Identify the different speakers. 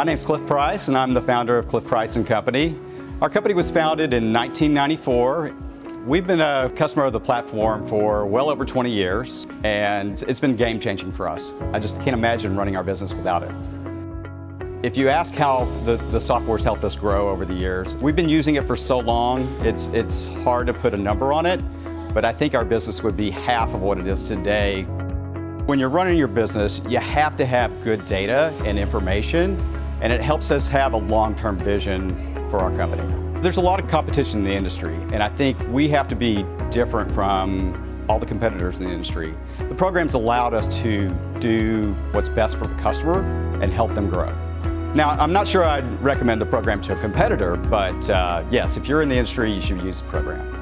Speaker 1: My name's Cliff Price, and I'm the founder of Cliff Price and Company. Our company was founded in 1994. We've been a customer of the platform for well over 20 years, and it's been game changing for us. I just can't imagine running our business without it. If you ask how the, the software's helped us grow over the years, we've been using it for so long, it's, it's hard to put a number on it, but I think our business would be half of what it is today. When you're running your business, you have to have good data and information, and it helps us have a long-term vision for our company. There's a lot of competition in the industry, and I think we have to be different from all the competitors in the industry. The program's allowed us to do what's best for the customer and help them grow. Now, I'm not sure I'd recommend the program to a competitor, but uh, yes, if you're in the industry, you should use the program.